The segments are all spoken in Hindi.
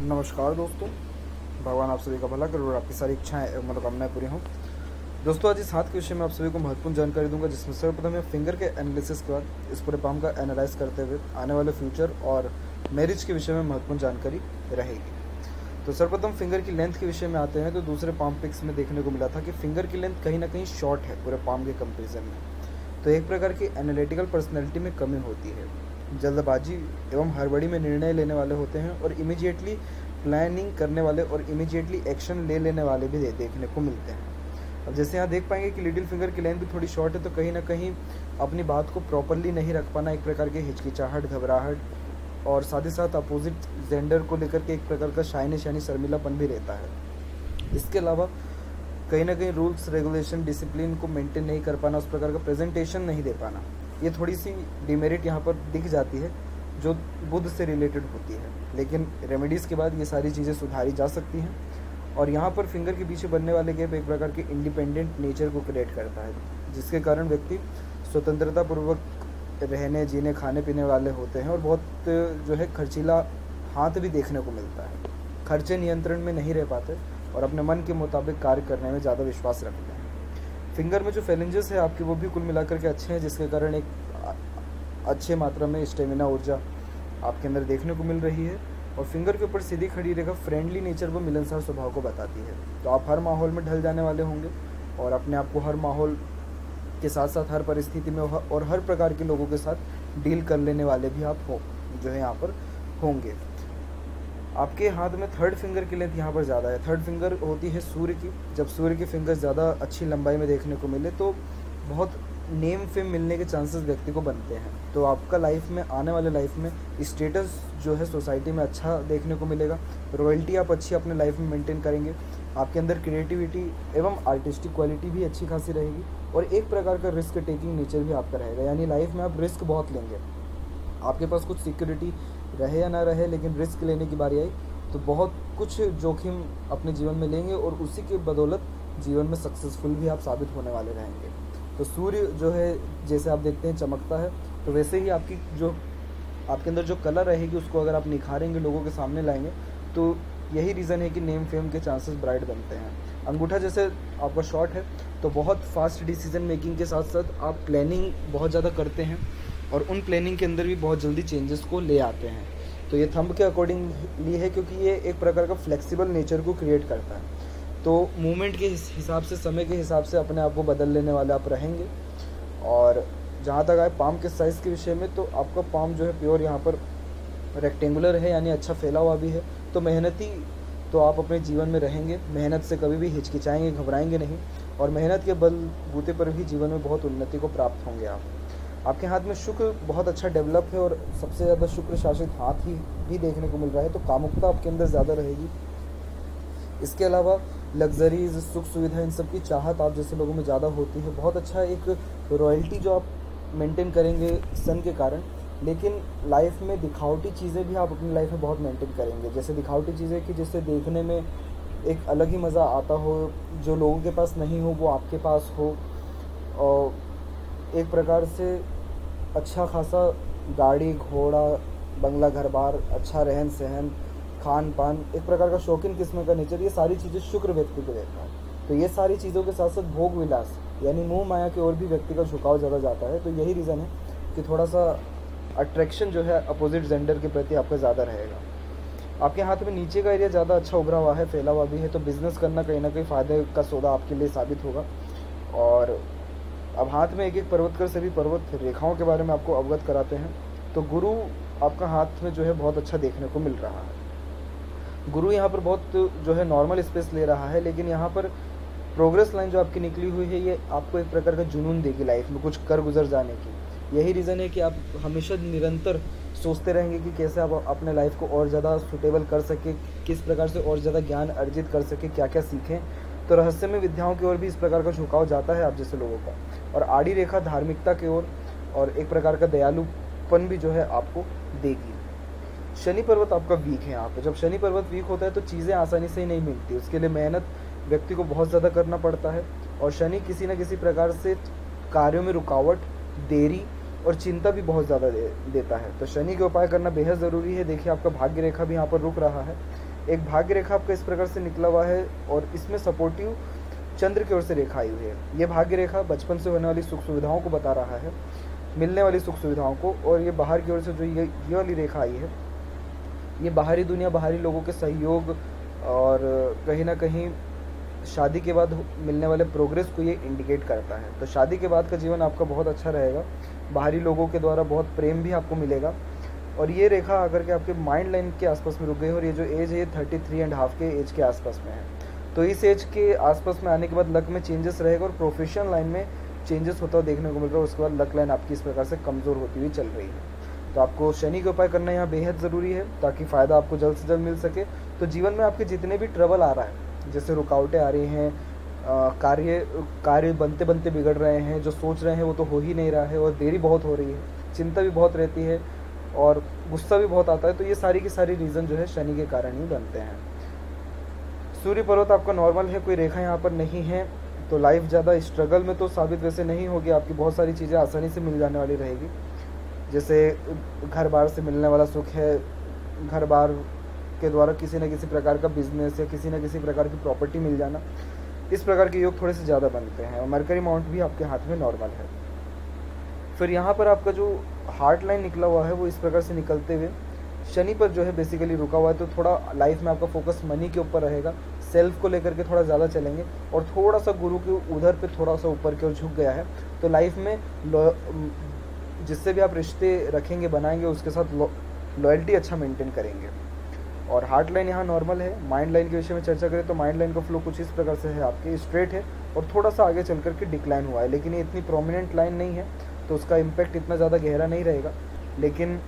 नमस्कार दोस्तों। भगवान आप सभी का भला करो और आपकी सारी इच्छाएँ एवं मनोकामनाएँ पूरी हों। दोस्तों, आज इस हाथ के विषय में आप सभी को महत्वपूर्ण जानकारी दूँगा, जिसमें सर्वप्रथम मैं फिंगर के एनालिसिस के बाद इस पूरे पाम का एनालाइज करते हुए आने वाले फ्यूचर और मैरिज के विषय में महत्वपूर्ण जानकारी रहेगी। तो सर्वप्रथम फिंगर की लेंथ के विषय में आते हैं तो दूसरे पाम पिक्स में देखने को मिला था कि फिंगर की लेंथ कहीं ना कहीं शॉर्ट है पूरे पाम के कंपेरिजन में। तो एक प्रकार की एनालिटिकल पर्सनैलिटी में कमी होती है। जल्दबाजी एवं हड़बड़ी में निर्णय लेने वाले होते हैं और इमीडिएटली प्लानिंग करने वाले और इमीडिएटली एक्शन ले लेने वाले भी देखने को मिलते हैं। अब जैसे यहाँ देख पाएँगे कि लिटिल फिंगर की लेंथ भी थोड़ी शॉर्ट है तो कहीं ना कहीं अपनी बात को प्रॉपरली नहीं रख पाना एक प्रकार की हिचकिचाहट, घबराहट और साथ ही साथ अपोजिट जेंडर को लेकर के एक प्रकार का शाइनी शाइनी शर्मिलापन भी रहता है। इसके अलावा कहीं ना कहीं रूल्स रेगुलेशन डिसिप्लिन को मेंटेन नहीं कर पाना, उस प्रकार का प्रेजेंटेशन नहीं दे पाना। ये थोड़ी सी डिमेरिट यहाँ पर दिख जाती है, जो बुद्ध से रिलेटेड होती है। लेकिन रेमेडीज़ के बाद ये सारी चीज़ें सुधारी जा सकती हैं। और यहाँ पर फिंगर के पीछे बनने वाले गैप एक प्रकार के इंडिपेंडेंट नेचर को क्रिएट करता है, जिसके कारण व्यक्ति स्वतंत्रता पूर्वक रहने, जीने, खाने, पीने वाले होते हैं और बहुत, जो है, खर्चीला हाथ भी देखने को मिलता है। खर्चे नियंत्रण में नहीं रह पाते और अपने मन के मुताबिक कार्य करने में ज़्यादा विश्वास रखते हैं। फिंगर में जो फैलेंजेस है आपके, वो भी कुल मिलाकर के अच्छे हैं, जिसके कारण एक अच्छे मात्रा में स्टेमिना ऊर्जा आपके अंदर देखने को मिल रही है। और फिंगर के ऊपर सीधी खड़ी रेखा फ्रेंडली नेचर व मिलनसार स्वभाव को बताती है। तो आप हर माहौल में ढल जाने वाले होंगे और अपने आप को हर माहौल के साथ साथ, हर परिस्थिति में और हर प्रकार के लोगों के साथ डील कर लेने वाले भी आप हो, जो है यहाँ पर होंगे। आपके हाथ में थर्ड फिंगर की लेंथ यहाँ पर ज़्यादा है। थर्ड फिंगर होती है सूर्य की। जब सूर्य की फिंगर ज़्यादा अच्छी लंबाई में देखने को मिले तो बहुत नेम फेम मिलने के चांसेस व्यक्ति को बनते हैं। तो आपका लाइफ में, आने वाले लाइफ में स्टेटस जो है सोसाइटी में अच्छा देखने को मिलेगा। रॉयल्टी आप अच्छी अपने लाइफ में मेंटेन करेंगे। आपके अंदर क्रिएटिविटी एवं आर्टिस्टिक क्वालिटी भी अच्छी खासी रहेगी और एक प्रकार का रिस्क टेकिंग नेचर भी आपका रहेगा। यानी लाइफ में आप रिस्क बहुत लेंगे। आपके पास कुछ सिक्योरिटी रहे या ना रहे, लेकिन रिस्क लेने की बारी आई तो बहुत कुछ जोखिम अपने जीवन में लेंगे और उसी के बदौलत जीवन में सक्सेसफुल भी आप साबित होने वाले रहेंगे। तो सूर्य जो है, जैसे आप देखते हैं, चमकता है तो वैसे ही आपकी जो, आपके अंदर जो कला रहेगी, उसको अगर आप निखारेंगे, लोगों के सामने लाएँगे तो यही रीज़न है कि नेम फेम के चांसेस ब्राइट बनते हैं। अंगूठा जैसे आपका शॉर्ट है तो बहुत फास्ट डिसीज़न मेकिंग के साथ साथ आप प्लानिंग बहुत ज़्यादा करते हैं। और उन प्लानिंग के अंदर भी बहुत जल्दी चेंजेस को ले आते हैं। तो ये थंब के अकॉर्डिंगली है क्योंकि ये एक प्रकार का फ्लेक्सिबल नेचर को क्रिएट करता है। तो मूवमेंट के हिसाब से, समय के हिसाब से अपने आप को बदल लेने वाले आप रहेंगे। और जहाँ तक आए पाम के साइज़ के विषय में तो आपका पाम जो है प्योर यहाँ पर रेक्टेंगुलर है, यानी अच्छा फैला हुआ भी है। तो मेहनती तो आप अपने जीवन में रहेंगे। मेहनत से कभी भी हिचकिचाएँगे, घबराएँगे नहीं। और मेहनत के बल बूते पर भी जीवन में बहुत उन्नति को प्राप्त होंगे आप। आपके हाथ में शुक्र बहुत अच्छा डेवलप है और सबसे ज़्यादा शुक्र शासित हाथ ही भी देखने को मिल रहा है तो कामुकता आपके अंदर ज़्यादा रहेगी। इसके अलावा लग्जरीज सुख सुविधा, इन सब की चाहत आप जैसे लोगों में ज़्यादा होती है। बहुत अच्छा एक रॉयल्टी जो आप मेंटेन करेंगे सन के कारण, लेकिन लाइफ में दिखावटी चीज़ें भी आप अपनी लाइफ में बहुत मेंटेन करेंगे। जैसे दिखावटी चीज़ें कि जिससे देखने में एक अलग ही मज़ा आता हो, जो लोगों के पास नहीं हो, वो आपके पास हो, और एक प्रकार से अच्छा खासा गाड़ी, घोड़ा, बंगला घर बार अच्छा रहन सहन खान पान एक प्रकार का शौकीन किस्म का नेचर, ये सारी चीज़ें शुक्र व्यक्ति को देता है। तो ये सारी चीज़ों के साथ साथ भोग विलास, यानी मुँह माया की ओर भी व्यक्ति का झुकाव ज़्यादा जाता है। तो यही रीज़न है कि थोड़ा सा अट्रैक्शन जो है अपोजिट जेंडर के प्रति आपका ज़्यादा रहेगा। आपके हाथ में नीचे का एरिया ज़्यादा अच्छा उभरा हुआ है, फैला हुआ भी है तो बिज़नेस करना कहीं ना कहीं फ़ायदे का सौदा आपके लिए साबित होगा। और अब हाथ में एक एक पर्वत कर सभी पर्वत रेखाओं के बारे में आपको अवगत कराते हैं तो गुरु आपका हाथ में जो है बहुत अच्छा देखने को मिल रहा है। गुरु यहाँ पर बहुत जो है नॉर्मल स्पेस ले रहा है, लेकिन यहाँ पर प्रोग्रेस लाइन जो आपकी निकली हुई है, ये आपको एक प्रकार का जुनून देगी लाइफ में, कुछ कर गुजर जाने की। यही रीज़न है कि आप हमेशा निरंतर सोचते रहेंगे कि कैसे आप अपने लाइफ को और ज़्यादा सुटेबल कर सके, किस प्रकार से और ज़्यादा ज्ञान अर्जित कर सके क्या क्या सीखें। तो रहस्यमय विद्याओं की ओर भी इस प्रकार का झुकाव जाता है आप जैसे लोगों का। और आड़ी रेखा धार्मिकता की ओर और एक प्रकार का दयालुपन भी जो है आपको देगी। शनि पर्वत आपका वीक है यहाँ पे। जब शनि पर्वत वीक होता है तो चीज़ें आसानी से ही नहीं मिलती। उसके लिए मेहनत व्यक्ति को बहुत ज़्यादा करना पड़ता है और शनि किसी न किसी प्रकार से कार्यों में रुकावट देरी और चिंता भी बहुत ज़्यादा दे, देता है। तो शनि के उपाय करना बेहद ज़रूरी है। देखिए आपका भाग्य रेखा भी यहाँ पर रुक रहा है। एक भाग्य रेखा आपका इस प्रकार से निकला हुआ है और इसमें सपोर्टिव चंद्र की ओर से रेखा आई हुई है। ये भाग्य रेखा बचपन से होने वाली सुख सुविधाओं को बता रहा है, मिलने वाली सुख सुविधाओं को और ये बाहर की ओर से जो ये ये वाली रेखा आई है, ये बाहरी दुनिया, बाहरी लोगों के सहयोग और कहीं ना कहीं शादी के बाद मिलने वाले प्रोग्रेस को ये इंडिकेट करता है। तो शादी के बाद का जीवन आपका बहुत अच्छा रहेगा, बाहरी लोगों के द्वारा बहुत प्रेम भी आपको मिलेगा। और ये रेखा आकर के आपके माइंड लाइन के आसपास में रुक गई और ये जो एज है, ये थर्टी थ्री एंड हाफ़ के एज के आसपास में है। तो इस एज के आसपास में आने के बाद लक में चेंजेस रहेगा और प्रोफेशनल लाइन में चेंजेस होता हुआ देखने को मिल रहा है उसके बाद लक लाइन आपकी इस प्रकार से कमज़ोर होती हुई चल रही है। तो आपको शनि के उपाय करना यहाँ बेहद ज़रूरी है ताकि फ़ायदा आपको जल्द से जल्द मिल सके। तो जीवन में आपके जितने भी ट्रबल आ रहा है, जैसे रुकावटें आ रही हैं कार्य कार्य बनते बनते बिगड़ रहे हैं, जो सोच रहे हैं वो तो हो ही नहीं रहा है और देरी बहुत हो रही है, चिंता भी बहुत रहती है। और गुस्सा भी बहुत आता है तो ये सारी की सारी रीज़न जो है शनि के कारण ही बनते हैं। सूर्य पर्वत आपका नॉर्मल है, कोई रेखा यहाँ पर नहीं है तो लाइफ ज़्यादा स्ट्रगल में तो साबित वैसे नहीं होगी, आपकी बहुत सारी चीज़ें आसानी से मिल जाने वाली रहेगी। जैसे घर बार से मिलने वाला सुख है, घर बार के द्वारा किसी न किसी प्रकार का बिज़नेस या किसी न किसी प्रकार की प्रॉपर्टी मिल जाना, इस प्रकार के योग थोड़े से ज़्यादा बनते हैं। और मरकरी माउंट भी आपके हाथ में नॉर्मल है। फिर यहाँ पर आपका जो हार्ट लाइन निकला हुआ है, वो इस प्रकार से निकलते हुए, शनि पर जो है बेसिकली रुका हुआ है तो थोड़ा लाइफ में आपका फोकस मनी के ऊपर रहेगा सेल्फ को लेकर के थोड़ा ज़्यादा चलेंगे, और थोड़ा सा गुरु के उधर पे थोड़ा सा ऊपर की ओर झुक गया है तो लाइफ में जिससे भी आप रिश्ते रखेंगे, बनाएँगे, उसके साथ लॉयल्टी अच्छा मेंटेन करेंगे। और हार्ट लाइन यहाँ नॉर्मल है माइंड लाइन के विषय में चर्चा करें तो माइंड लाइन का फ्लो कुछ इस प्रकार से है, आपके स्ट्रेट है, और थोड़ा सा आगे चल करके डिक्लाइन हुआ है, लेकिन ये इतनी प्रोमिनेंट लाइन नहीं है तो उसका इम्पैक्ट इतना ज़्यादा गहरा नहीं रहेगा। लेकिन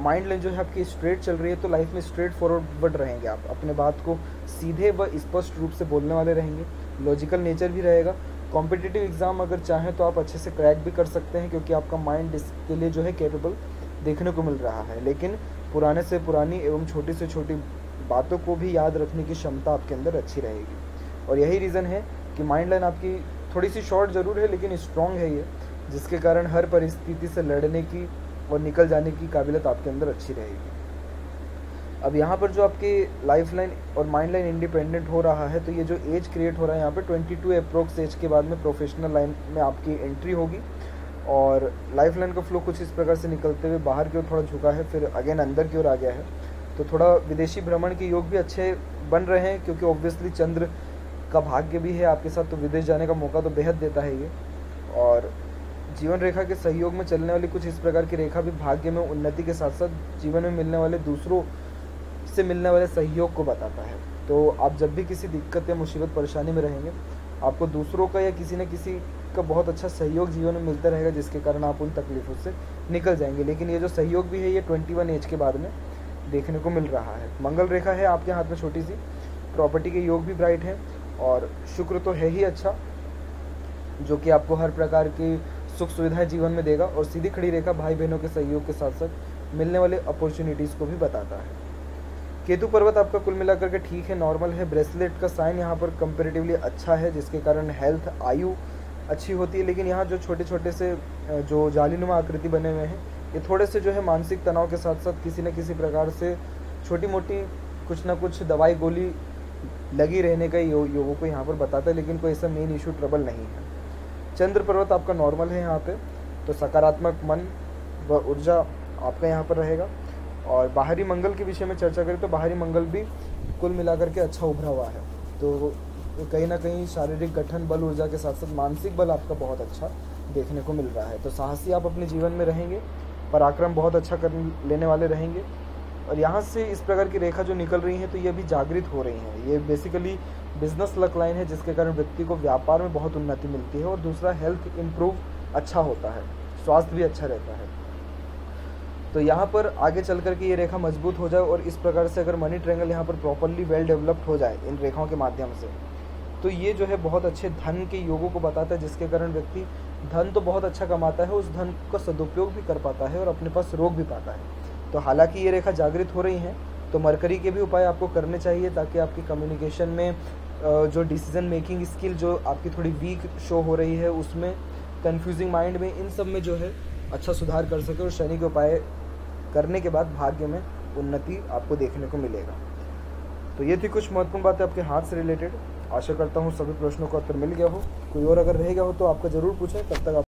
माइंड लाइन जो है आपकी स्ट्रेट चल रही है तो लाइफ में स्ट्रेट फॉरवर्ड रहेंगे आप। अपने बात को सीधे व स्पष्ट रूप से बोलने वाले रहेंगे। लॉजिकल नेचर भी रहेगा। कॉम्पिटिटिव एग्ज़ाम अगर चाहें तो आप अच्छे से क्रैक भी कर सकते हैं, क्योंकि आपका माइंड इसके लिए जो है कैपेबल देखने को मिल रहा है। लेकिन पुराने से पुरानी एवं छोटी से छोटी बातों को भी याद रखने की क्षमता आपके अंदर अच्छी रहेगी। और यही रीज़न है कि माइंड लाइन आपकी थोड़ी सी शॉर्ट ज़रूर है, लेकिन स्ट्रॉन्ग है ये। जिसके कारण हर परिस्थिति से लड़ने की और निकल जाने की काबिलियत आपके अंदर अच्छी रहेगी। अब यहाँ पर जो आपकी लाइफ लाइन और माइंड लाइन इंडिपेंडेंट हो रहा है तो ये जो एज क्रिएट हो रहा है यहाँ पे 22 टू अप्रोक्स एज के बाद में प्रोफेशनल लाइन में आपकी एंट्री होगी। और लाइफ लाइन का फ्लो कुछ इस प्रकार से निकलते हुए बाहर की ओर थोड़ा झुका है, फिर अगेन अंदर की ओर आ गया है। तो थोड़ा विदेशी भ्रमण के योग भी अच्छे बन रहे हैं, क्योंकि ऑब्वियसली चंद्र का भाग्य भी है आपके साथ तो विदेश जाने का मौका तो बेहद देता है ये। और जीवन रेखा के सहयोग में चलने वाली कुछ इस प्रकार की रेखा भी भाग्य में उन्नति के साथ साथ जीवन में मिलने वाले दूसरों से मिलने वाले सहयोग को बताता है। तो आप जब भी किसी दिक्कत या मुसीबत परेशानी में रहेंगे, आपको दूसरों का या किसी न किसी का बहुत अच्छा सहयोग जीवन में मिलता रहेगा, जिसके कारण आप उन तकलीफ़ों से निकल जाएँगे। लेकिन ये जो सहयोग भी है, ये ट्वेंटी वन एज के बाद में देखने को मिल रहा है। मंगल रेखा है आपके हाथ में छोटी सी, प्रॉपर्टी के योग भी ब्राइट है और शुक्र तो है ही अच्छा जो कि आपको हर प्रकार की सुख सुविधाएँ जीवन में देगा और सीधी खड़ी रेखा भाई बहनों के सहयोग के साथ साथ मिलने वाले अपॉर्चुनिटीज़ को भी बताता है। केतु पर्वत आपका कुल मिलाकर के ठीक है नॉर्मल है। ब्रेसलेट का साइन यहाँ पर कंपेरेटिवली अच्छा है, जिसके कारण हेल्थ आयु अच्छी होती है। लेकिन यहाँ जो छोटे छोटे से जो जालीनुमा आकृति बने हुए हैं, ये थोड़े से जो है मानसिक तनाव के साथ साथ किसी न किसी प्रकार से छोटी मोटी कुछ ना कुछ दवाई गोली लगी रहने का योगों को यहाँ पर बताता है। लेकिन कोई ऐसा मेन इशू ट्रबल नहीं है। चंद्र पर्वत आपका नॉर्मल है यहाँ पे तो सकारात्मक मन व ऊर्जा आपका यहाँ पर रहेगा। और बाहरी मंगल के विषय में चर्चा करें तो बाहरी मंगल भी कुल मिलाकर के अच्छा उभरा हुआ है। तो कहीं ना कहीं शारीरिक गठन, बल, ऊर्जा के साथ साथ मानसिक बल आपका बहुत अच्छा देखने को मिल रहा है। तो साहसी आप अपने जीवन में रहेंगे, पराक्रम बहुत अच्छा कर लेने वाले रहेंगे। और यहाँ से इस प्रकार की रेखा जो निकल रही है तो ये भी जागृत हो रही हैं। ये बेसिकली बिज़नेस लक लाइन है, जिसके कारण व्यक्ति को व्यापार में बहुत उन्नति मिलती है और दूसरा हेल्थ इम्प्रूव अच्छा होता है, स्वास्थ्य भी अच्छा रहता है। तो यहाँ पर आगे चल कर के ये रेखा मज़बूत हो जाए और इस प्रकार से अगर मनी ट्रेंगल यहाँ पर प्रॉपरली वेल डेवलप्ड हो जाए इन रेखाओं के माध्यम से तो ये जो है बहुत अच्छे धन के योगों को बताता है, जिसके कारण व्यक्ति धन तो बहुत अच्छा कमाता है, उस धन का सदुपयोग भी कर पाता है और अपने पास रोक भी पाता है। तो हालाँकि ये रेखा जागृत हो रही हैं तो मरकरी के भी उपाय आपको करने चाहिए, ताकि आपकी कम्युनिकेशन में जो डिसीज़न मेकिंग स्किल जो आपकी थोड़ी वीक शो हो रही है, उसमें कन्फ्यूजिंग माइंड में इन सब में जो है अच्छा सुधार कर सके और शनि के उपाय करने के बाद भाग्य में उन्नति आपको देखने को मिलेगा। तो ये थी कुछ महत्वपूर्ण बातें आपके हाथ से रिलेटेड आशा करता हूँ सभी प्रश्नों का उत्तर मिल गया हो। कोई और अगर रह गया हो तो आपका ज़रूर पूछें। तब तक आप